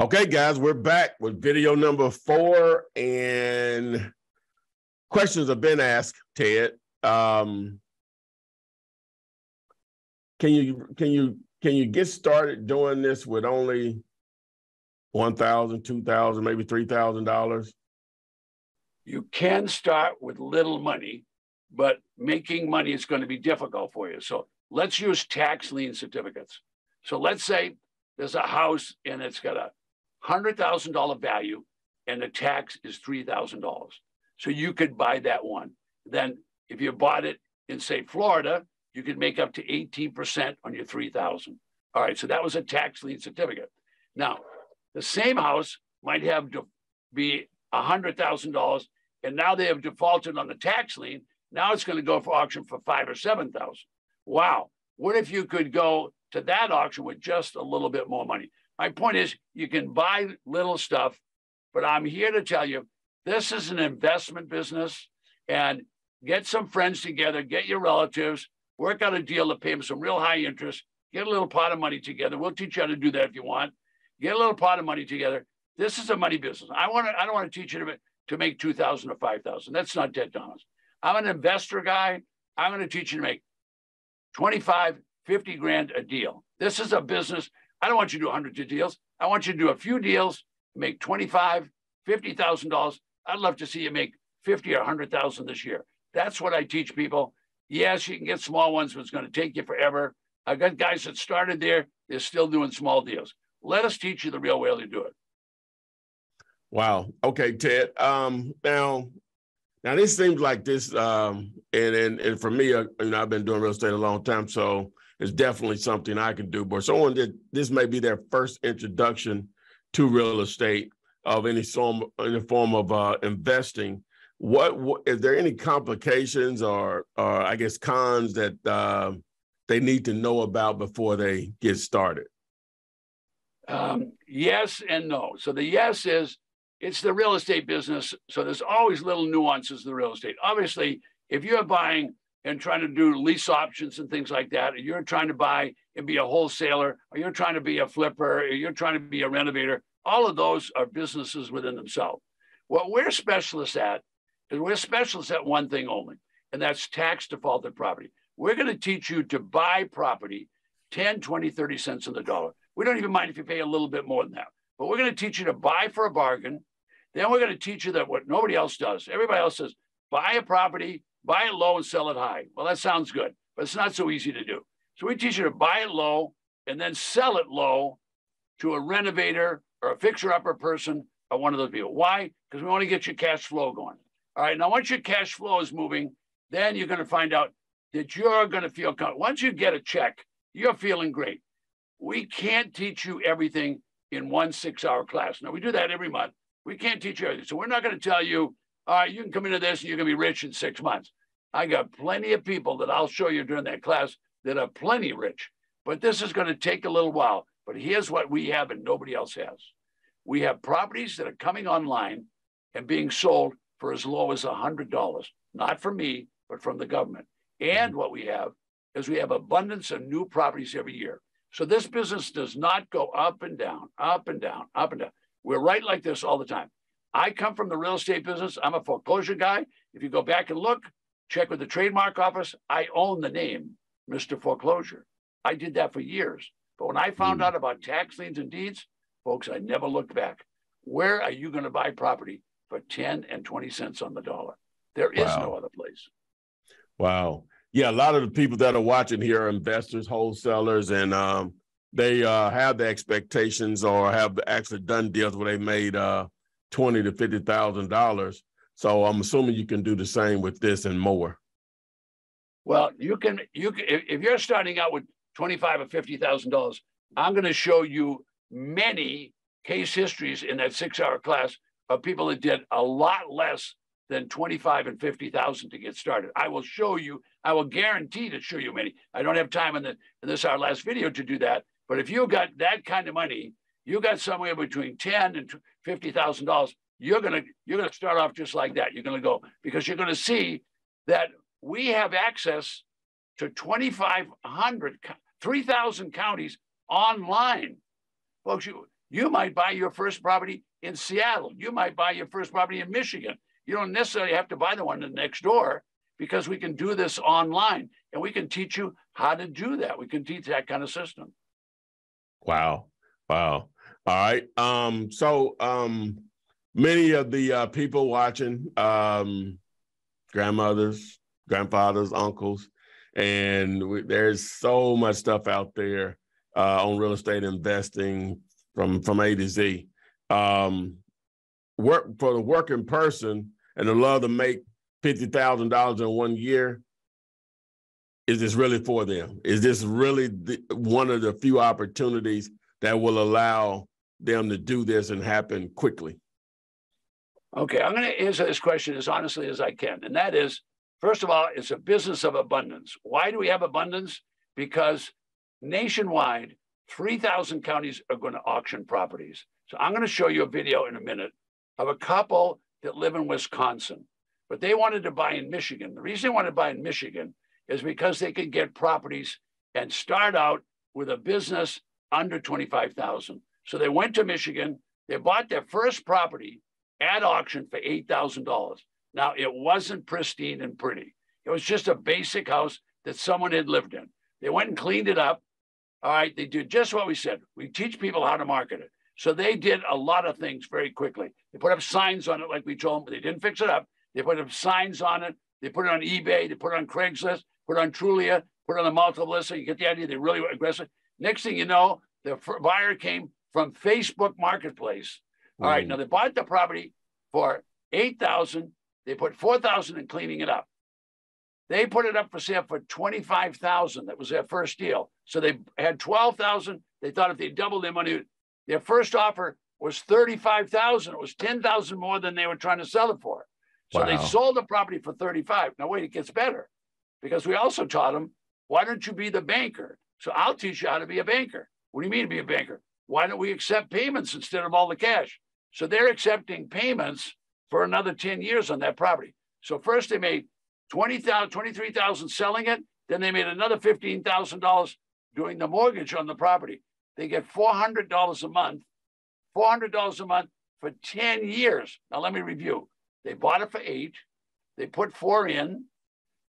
Okay, guys, we're back with video number four, and questions have been asked. Ted, um, can you can you can you get started doing this with only one thousand, two thousand, maybe three thousand dollars? You can start with little money, but making money is going to be difficult for you. So let's use tax lien certificates. So let's say there's a house and it's got a $100,000 value and the tax is $3,000. So you could buy that one. Then if you bought it in say Florida, you could make up to 18% on your 3,000. All right, so that was a tax lien certificate. Now, the same house might have to be $100,000 and now they have defaulted on the tax lien. Now it's going to go for auction for five or 7,000. Wow. What if you could go to that auction with just a little bit more money? My point is, you can buy little stuff, but I'm here to tell you this is an investment business and get some friends together, get your relatives, work out a deal to pay them some real high interest, get a little pot of money together. We'll teach you how to do that if you want. Get a little pot of money together. This is a money business. I want to, I don't want to teach you to, make 2000 or 5000. That's not Ted Thomas. I'm an investor guy. I'm going to teach you to make 25, 50 grand a deal. This is a business I don't want you to do hundreds of deals. I want you to do a few deals, make twenty-five, fifty thousand dollars. I'd love to see you make fifty or hundred thousand this year. That's what I teach people. Yes, you can get small ones, but it's going to take you forever. I've got guys that started there; they're still doing small deals. Let us teach you the real way to do it. Wow. Okay, Ted. Um, now, now this seems like this, um, and and and for me, uh, you know, I've been doing real estate a long time, so is definitely something I can do. But someone that this may be their first introduction to real estate of any form, any form of uh, investing. What, what is there any complications or, or I guess cons that uh, they need to know about before they get started? Um, yes and no. So the yes is it's the real estate business. So there's always little nuances in the real estate. Obviously, if you're buying and trying to do lease options and things like that, you're trying to buy and be a wholesaler, or you're trying to be a flipper, or you're trying to be a renovator, all of those are businesses within themselves. What we're specialists at is we're specialists at one thing only, and that's tax defaulted property. We're going to teach you to buy property 10, 20, 30 cents on the dollar. We don't even mind if you pay a little bit more than that, but we're going to teach you to buy for a bargain. Then we're going to teach you that what nobody else does. Everybody else says, buy a property, buy it low and sell it high. Well, that sounds good, but it's not so easy to do. So we teach you to buy it low and then sell it low to a renovator or a fixer upper person or one of those people. Why? Because we want to get your cash flow going. All right. Now, once your cash flow is moving, then you're going to find out that you're going to feel comfortable. Once you get a check, you're feeling great. We can't teach you everything in one six hour class. Now, we do that every month. We can't teach you everything. So, we're not going to tell you, all right, you can come into this and you're going to be rich in six months. I got plenty of people that I'll show you during that class that are plenty rich, but this is going to take a little while. But here's what we have and nobody else has. We have properties that are coming online and being sold for as low as $100, not from me, but from the government. And mm-hmm. what we have is we have abundance of new properties every year. So this business does not go up and down, up and down, up and down. We're right like this all the time. I come from the real estate business. I'm a foreclosure guy. If you go back and look, check with the trademark office. I own the name, Mr. Foreclosure. I did that for years. But when I found mm. out about tax liens and deeds, folks, I never looked back. Where are you going to buy property for 10 and 20 cents on the dollar? There is wow. no other place. Wow. Yeah, a lot of the people that are watching here are investors, wholesalers, and um, they uh, have the expectations or have actually done deals where they made uh, twenty to fifty thousand dollars so I'm assuming you can do the same with this and more. Well, you can you can if you're starting out with twenty five or fifty thousand dollars, I'm going to show you many case histories in that six hour class of people that did a lot less than 25 and 50,000 to get started. I will show you, I will guarantee to show you many. I don't have time in, the, in this our last video to do that, but if you got that kind of money, you got somewhere between 10 and $50,000, you're gonna you're gonna start off just like that. You're gonna go because you're gonna see that we have access to 2,500, 3,000 counties online. Folks, you, You might buy your first property in Seattle. You might buy your first property in Michigan. You don't necessarily have to buy the one next door because we can do this online and we can teach you how to do that. We can teach that kind of system. Wow. Wow. All right. Um, so um, many of the uh, people watching, um, grandmothers, grandfathers, uncles, and we, there's so much stuff out there uh, on real estate investing from from A to Z. Um, work for the working person and the love to make fifty thousand dollars in one year. Is this really for them? Is this really the, one of the few opportunities that will allow them to do this and happen quickly? Okay, I'm going to answer this question as honestly as I can. And that is, first of all, it's a business of abundance. Why do we have abundance? Because nationwide, 3,000 counties are going to auction properties. So I'm going to show you a video in a minute of a couple that live in Wisconsin, but they wanted to buy in Michigan. The reason they wanted to buy in Michigan is because they could get properties and start out with a business under 25,000. So they went to Michigan, they bought their first property at auction for $8,000. Now, it wasn't pristine and pretty. It was just a basic house that someone had lived in. They went and cleaned it up. All right, they did just what we said. We teach people how to market it. So they did a lot of things very quickly. They put up signs on it, like we told them, but they didn't fix it up. They put up signs on it. They put it on eBay. They put it on Craigslist. Put it on Trulia. Put it on the multiple list. So you get the idea. They really were aggressive. Next thing you know, the buyer came from Facebook Marketplace. All right, now they bought the property for eight thousand. They put four thousand in cleaning it up. They put it up for sale for twenty-five thousand. That was their first deal. So they had twelve thousand. They thought if they doubled their money, their first offer was thirty-five thousand. It was ten thousand more than they were trying to sell it for. So wow. they sold the property for thirty-five. Now wait, it gets better, because we also taught them, why don't you be the banker? So I'll teach you how to be a banker. What do you mean to be a banker? Why don't we accept payments instead of all the cash? So they're accepting payments for another 10 years on that property. So first they made 20,000, 23,000 selling it. Then they made another $15,000 doing the mortgage on the property. They get $400 a month, $400 a month for 10 years. Now let me review. They bought it for eight. They put four in.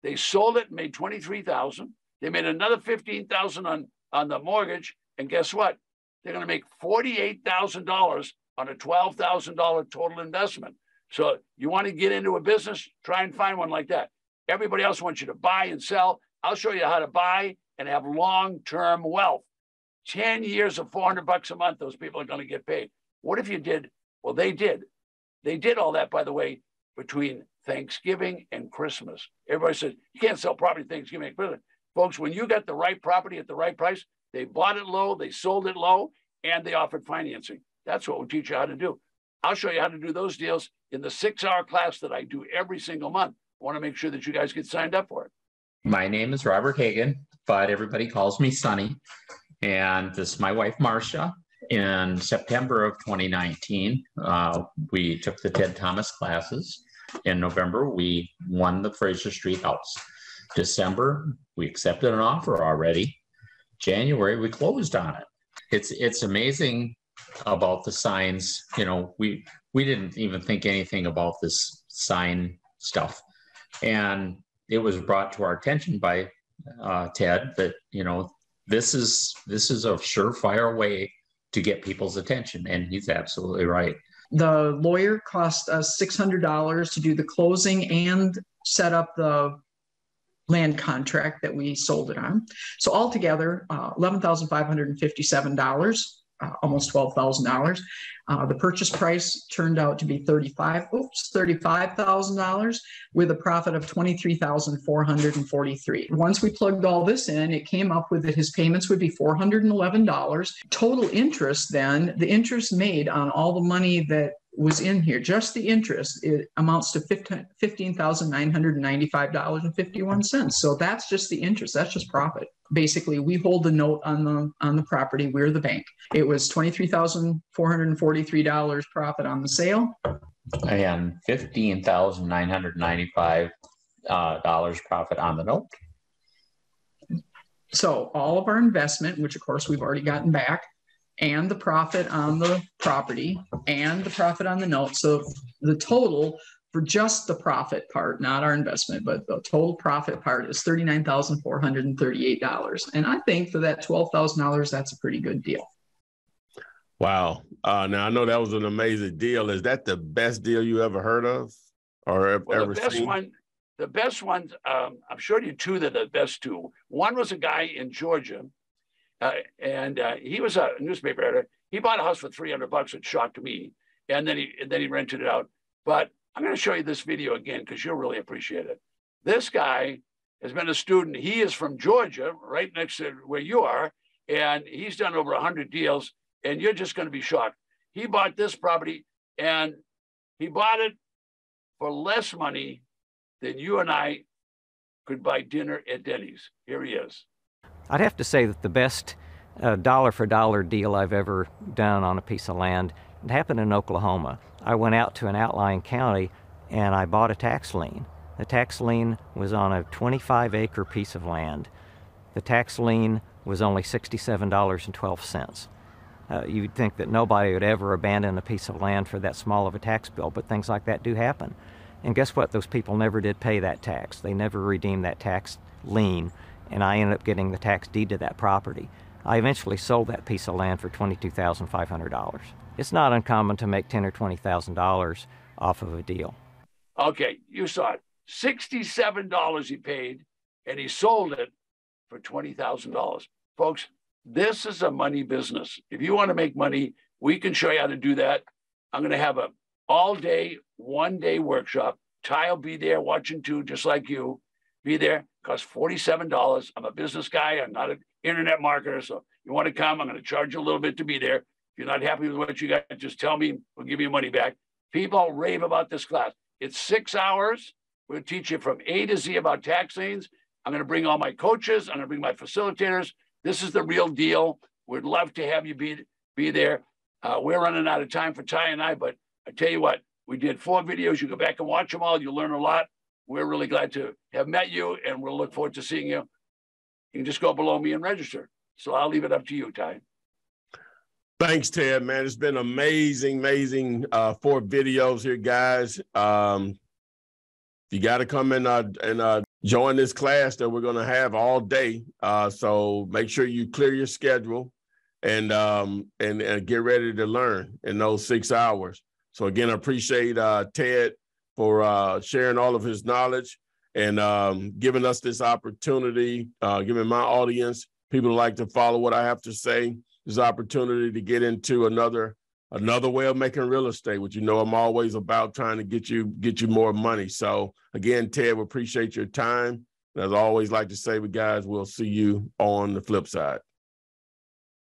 They sold it and made 23,000. They made another 15,000 on, on the mortgage. And guess what? They're going to make $48,000 on a $12,000 total investment. So you want to get into a business, try and find one like that. Everybody else wants you to buy and sell. I'll show you how to buy and have long-term wealth. 10 years of 400 bucks a month, those people are going to get paid. What if you did? Well, they did. They did all that, by the way, between Thanksgiving and Christmas. Everybody says you can't sell property Thanksgiving and Christmas. Folks, when you got the right property at the right price, they bought it low, they sold it low, and they offered financing. That's what we teach you how to do. I'll show you how to do those deals in the six hour class that I do every single month. I want to make sure that you guys get signed up for it. My name is Robert Hagan, but everybody calls me Sonny. And this is my wife, Marcia. In September of 2019, uh, we took the Ted Thomas classes. In November, we won the Fraser Street house. December, we accepted an offer already. January, we closed on it. It's it's amazing about the signs. You know, we we didn't even think anything about this sign stuff, and it was brought to our attention by uh, Ted that you know this is this is a surefire way to get people's attention, and he's absolutely right. The lawyer cost us six hundred dollars to do the closing and set up the land contract that we sold it on. So altogether, uh, eleven thousand five hundred and fifty-seven dollars uh, almost twelve thousand dollars. Uh, the purchase price turned out to be thirty-five, oops, thirty-five thousand dollars with a profit of twenty-three thousand four hundred and forty-three. Once we plugged all this in, it came up with that his payments would be four hundred and eleven dollars. Total interest, then the interest made on all the money that was in here, just the interest, it amounts to $15,995.51. So that's just the interest. That's just profit. Basically, we hold the note on the on the property. We're the bank. It was $23,443 profit on the sale. And 15,995 uh, dollars profit on the note. So all of our investment, which of course we've already gotten back, and the profit on the property and the profit on the note. So the total for just the profit part, not our investment, but the total profit part is thirty-nine thousand four hundred and thirty-eight dollars. And I think for that twelve thousand dollars, that's a pretty good deal. Wow. Uh, now I know that was an amazing deal. Is that the best deal you ever heard of or Well, ever the best seen? one, the best ones, um, I'm sure you two that are the best two. One was a guy in Georgia, uh, and uh, he was a newspaper editor. He bought a house for 300 bucks, which shocked me, and then he and then he rented it out. But I'm going to show you this video again because you'll really appreciate it. This guy has been a student. He is from Georgia, right next to where you are, and he's done over 100 deals. And you're just going to be shocked. He bought this property, and he bought it for less money than you and I could buy dinner at Denny's. Here he is. I'd have to say that the best uh, dollar for dollar deal I've ever done on a piece of land it happened in Oklahoma. I went out to an outlying county and I bought a tax lien. The tax lien was on a 25 acre piece of land. The tax lien was only $67.12. Uh, you'd think that nobody would ever abandon a piece of land for that small of a tax bill, but things like that do happen. And guess what? Those people never did pay that tax. They never redeemed that tax lien, and I ended up getting the tax deed to that property. I eventually sold that piece of land for $22,500. It's not uncommon to make ten or twenty thousand dollars off of a deal. Okay, you saw it. $67 he paid, and he sold it for $20,000. Folks, this is a money business. If you want to make money, we can show you how to do that. I'm going to have a all day, one day workshop. Ty will be there watching too, just like you. Be there. Costs $47. I'm a business guy. I'm not an internet marketer. So you want to come, I'm going to charge you a little bit to be there. You're not happy with what you got, just tell me. We'll give you money back. People rave about this class. It's six hours. We'll teach you from A to Z about tax liens. I'm going to bring all my coaches. I'm going to bring my facilitators. This is the real deal. We'd love to have you be, be there. Uh, we're running out of time for Ty and I, but I tell you what, we did four videos. You go back and watch them all. You'll learn a lot. We're really glad to have met you, and we'll look forward to seeing you. You can just go below me and register. So I'll leave it up to you, Ty. Thanks, Ted, man. It's been amazing, amazing uh, four videos here, guys. Um, you got to come in uh, and uh, join this class that we're going to have all day. Uh, so make sure you clear your schedule and um, and and get ready to learn in those six hours. So again, I appreciate uh, Ted for uh, sharing all of his knowledge and um, giving us this opportunity, uh, giving my audience, people like to follow what I have to say, this opportunity to get into another another way of making real estate, which you know I'm always about trying to get you get you more money. So again, Ted, we appreciate your time. And as always like to say, we guys, we'll see you on the flip side.